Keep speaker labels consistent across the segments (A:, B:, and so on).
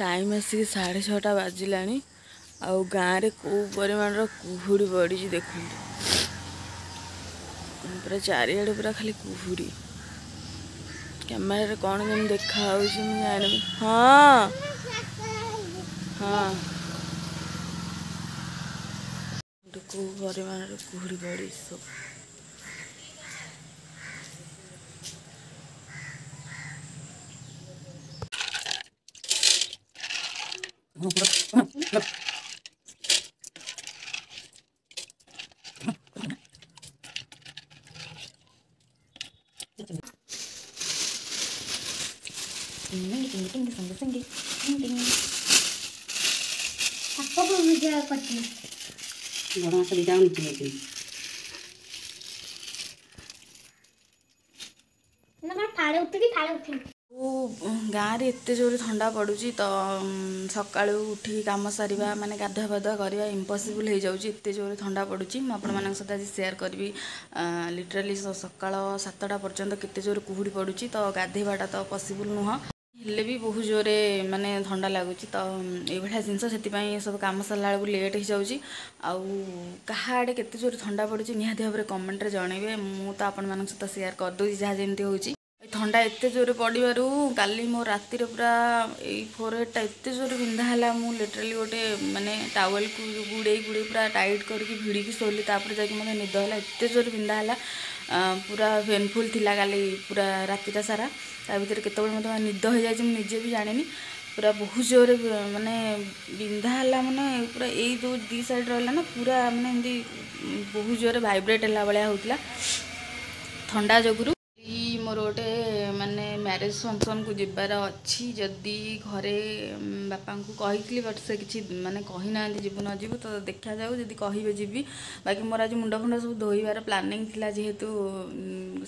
A: Time ଆସିକି ସାଢ଼େ ଛଅଟା ବାଜିଲାଣି ଆଉ ଗାଁରେ କେଉଁ ପରିମାଣର କୁହୁଡ଼ି ପଡ଼ିଛି ଦେଖନ୍ତୁ ପୁରା ଚାରିଆଡ଼େ ପୁରା ଖାଲି କୁହୁଡ଼ି କ୍ୟାମେରାରେ କ'ଣ କେମିତି ଦେଖାହେଉଛି ମୁଁ ଜାଣିବି ହଁ ହଁ କେଉଁ ପରିମାଣର କୁହୁଡ଼ି ପଡ଼ିଛି ସବୁ
B: टिंग संगे संगे टिंग टिंग
C: తక్కువ విజయ పట్టి గొడవ అసలు ఇదా
A: ఉంటుంది ଗାଁରେ ଏତେ ଜୋରେ ଥଣ୍ଡା ପଡ଼ୁଛି ତ ସକାଳୁ ଉଠିକି କାମ ସାରିବା ମାନେ ଗାଧୁଆ ପାଧୁଆ କରିବା ଇମ୍ପସିବୁଲ୍ ହେଇଯାଉଛି ଏତେ ଜୋରେ ଥଣ୍ଡା ପଡ଼ୁଛି ମୁଁ ଆପଣମାନଙ୍କ ସହିତ ଆଜି ସେୟାର କରିବି ଲିଟରାଲି ସକାଳ ସାତଟା ପର୍ଯ୍ୟନ୍ତ କେତେ ଜୋରେ କୁହୁଡ଼ି ପଡ଼ୁଛି ତ ଗାଧେଇବାଟା ତ ପସିବୁଲ୍ ନୁହଁ ହେଲେ ବି ବହୁତ ଜୋରରେ ମାନେ ଥଣ୍ଡା ଲାଗୁଛି ତ ଏଇଭଳିଆ ଜିନିଷ ସେଥିପାଇଁ ସବୁ କାମ ସରିଲା ବେଳକୁ ଲେଟ୍ ହେଇଯାଉଛି ଆଉ କାହା ଆଡ଼େ କେତେ ଜୋରରେ ଥଣ୍ଡା ପଡ଼ୁଛି ନିହାତି ଭାବରେ କମେଣ୍ଟରେ ଜଣେଇବେ ମୁଁ ତ ଆପଣମାନଙ୍କ ସହିତ ସେୟାର କରିଦେଉଛି ଯାହା ଯେମିତି ହେଉଛି ଥଣ୍ଡା ଏତେ ଜୋରରେ ପଡ଼ିବାରୁ କାଲି ମୋ ରାତିରେ ପୁରା ଏଇ ଫୋरहेଡ଼୍ଟା ଏତେ ଜୋରରେ ବିନ୍ଧା ହେଲା ମୁଁ ଲିଟରାଲି ଗୋଟେ ମାନେ ଟାୱେଲ୍କୁ ଗୁଡ଼େଇ ଗୁଡ଼େଇ ପୁରା ଟାଇଟ୍ କରିକି ଭିଡ଼ିକି ଶୋଇଲି ତାପରେ ଯାଇକି ମୋତେ ନିଦ ହେଲା ଏତେ ଜୋରରେ ବିନ୍ଧା ହେଲା ପୁରା ପେନ୍ଫୁଲ୍ ଥିଲା କାଲି ପୁରା ରାତିଟା ସାରା ତା ଭିତରେ କେତେବେଳେ ମୋତେ ନିଦ ହେଇଯାଇଛି ମୁଁ ନିଜେ ବି ଜାଣିନି ପୁରା ବହୁତ ଜୋରରେ ମାନେ ବିନ୍ଧା ହେଲା ମାନେ ପୁରା ଏଇ ଯେଉଁ ଦୁଇ ସାଇଡ଼୍ ରହିଲା ନା ପୁରା ମାନେ ଏମିତି ବହୁତ ଜୋରରେ ଭାଇବ୍ରେଟ୍ ହେଲା ଭଳିଆ ହେଉଥିଲା ଥଣ୍ଡା ଯୋଗୁରୁ गोटे मानने म्यारेज फंक्शन को जबार अच्छी जदि घरे बापा कही बट से किसी मानते कहीना जीवन नजीबु तो देखा जाऊँ कहे जी बाकी मोर आज मुंड फुंड सब धोबार प्लानिंग जीतु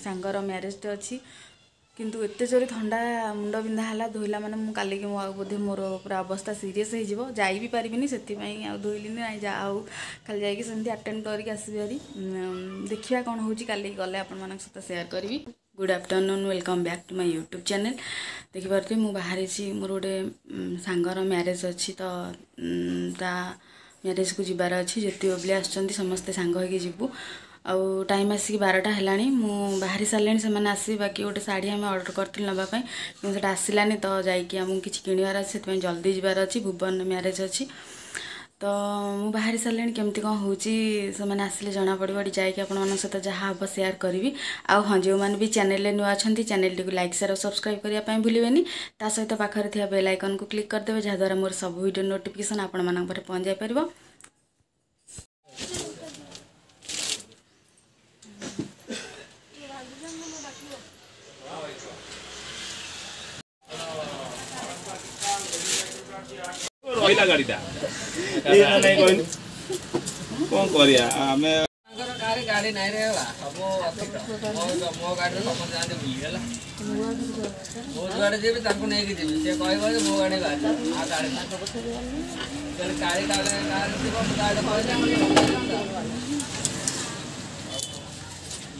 A: सांगर म्यारेजटे अच्छी किंतु एत जोरी थंडा मुंड बिंधा है धोला मैंने मुझे कल बोधे मोर पूरा अवस्था सीरीयस हो जाइबी पारिनी से धोली ना जा खाल जाए कि सेमती आटेड करके आसबारी देखिए कौन हो गले आपण सेयार करी good afternoon welcome back to my YouTube channel ଦେଖିପାରୁଥିବେ ମୁଁ ବାହାରିଛି ମୋର ଗୋଟେ ସାଙ୍ଗର ମ୍ୟାରେଜ୍ ଅଛି ତ ତା ମ୍ୟାରେଜ୍କୁ ଯିବାର ଅଛି ଜ୍ୟୋତି ବବଲି ଆସୁଛନ୍ତି ସମସ୍ତେ ସାଙ୍ଗ ହେଇକି ଯିବୁ ଆଉ ଟାଇମ୍ ଆସିକି ବାରଟା ହେଲାଣି ମୁଁ ବାହାରି ସାରିଲିଣି ସେମାନେ ଆସିବେ ବାକି ଗୋଟେ ଶାଢ଼ୀ ଆମେ ଅର୍ଡ଼ର୍ କରିଥିଲୁ ନେବା ପାଇଁ କିନ୍ତୁ ସେଇଟା ଆସିଲାନି ତ ଯାଇକି ଆମକୁ କିଛି କିଣିବାର ଅଛି ସେଥିପାଇଁ ଜଲ୍ଦି ଯିବାର ଅଛି ଭୁବନ ମ୍ୟାରେଜ୍ ଅଛି त म बाहिसारि के आसे जना पड्यो आपत जहाँ हे सेयर कि आउँदै बि च्याने नुवा अहि च्यानेल्क सब्सक्राइब्प भुल्ये त सहित बेल आइकन को क्लिक गरिदे जाद्वारा मोर सब भिडियो नोटिकेसन आपना पहाइ पारेको
D: କହିଲା ଗାଡ଼ିଟା ନାଇଁ କହିଲି କ'ଣ କରିବା ଆମେ
E: ଗାଡ଼ି ନାଇଁ ରେ ହେଲା ସବୁ ମୋ ଗାଡ଼ିରେ ସମସ୍ତେ ଯାଆନ୍ତି ବୁଲି ହେଲା ମୁଁ ଯୁଆଡ଼େ ଯିବି ତାଙ୍କୁ ନେଇକି ଯିବି ସେ କହିବ ଯେ ମୋ ଗାଡ଼ି ବାହାରିଲା ଆଉ ଗାଡ଼ି କାଳି କାଳେ ଗାଡ଼ି ଥିବ ଗାଡ଼ି କହିଲେ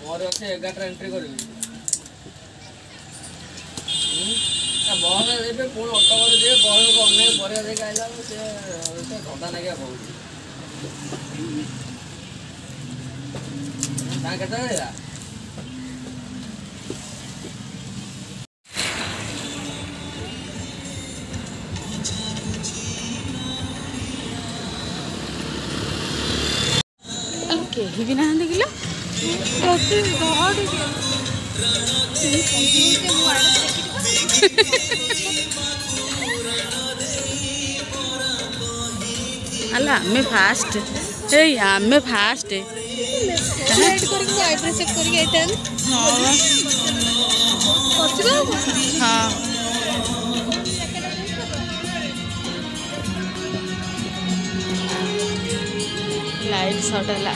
E: ମୋର ଅଛି ଏଗାରଟା ଏଣ୍ଟ୍ରି କରିବି ବହନ ଦେବେ ପୁଣି ଅଟୋ କରି ଦେବେ ବହନକୁ ଅନେକ ପରିବା ଦେଇକି ଆଇଲା ସେ ସେ ଧନ୍ଦା ଲାଗିବା କହୁଛି ତାଙ୍କ କେତେବେଳେ ହେଲା
A: କେହି ବି ନାହାନ୍ତି କିଲୋ ପ୍ରତି ଗହଳି ମୁଁ ಅಲ್ಲ ಆಮೆ ಫಾಸ್ಟ್
F: ಏಯ್ ಆಮೆ ಫಾಸ್ಟ್ ಲೇಟ್ ಕರಿಕೆ ಅಡ್ರೆಸ್ ಚೆಕ್
A: ಕರಿಕೆ
F: ಐತನ್ ಹಾ ಪಸಿಬಲ್
A: ಹಾ ಲೈಟ್ ಶಾಟ್ ಅಲ್ಲ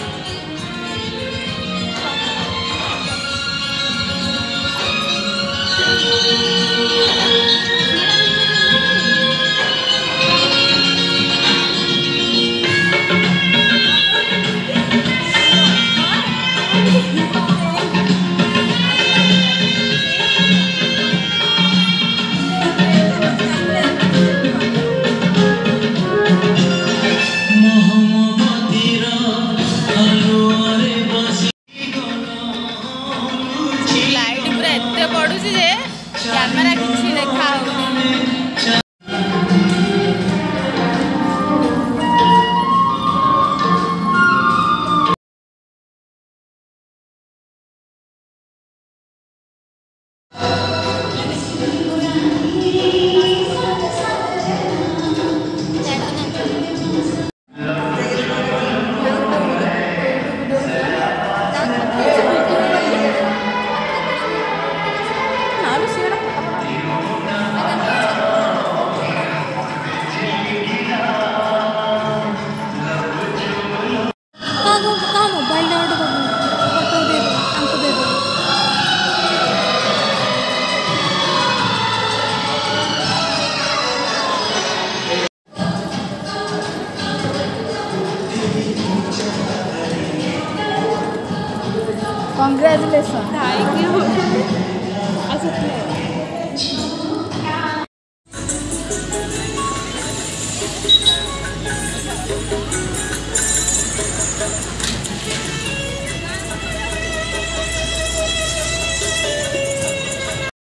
A: ମୋବାଇଲଟା ଗୋଟେ ଫଟୋ ଦେଇଦେବ ତାଙ୍କୁ ଦେଇଦେବ Congratulations. Thank you.